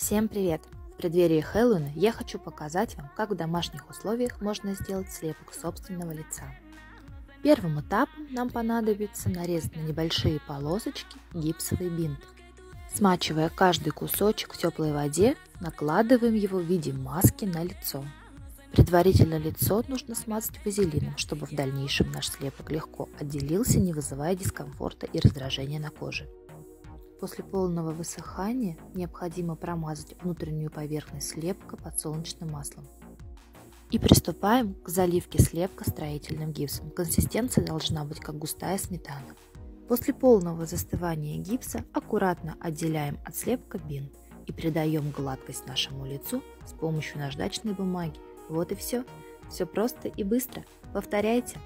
Всем привет! В преддверии Хэллоуина я хочу показать вам, как в домашних условиях можно сделать слепок собственного лица. Первым этапом нам понадобится нарезать на небольшие полосочки гипсовый бинт. Смачивая каждый кусочек в теплой воде, накладываем его в виде маски на лицо. Предварительно лицо нужно смазать вазелином, чтобы в дальнейшем наш слепок легко отделился, не вызывая дискомфорта и раздражения на коже. После полного высыхания необходимо промазать внутреннюю поверхность слепка подсолнечным маслом. И приступаем к заливке слепка строительным гипсом. Консистенция должна быть как густая сметана. После полного застывания гипса аккуратно отделяем от слепка бинт и придаем гладкость нашему лицу с помощью наждачной бумаги вот и все. Все просто и быстро. Повторяйте.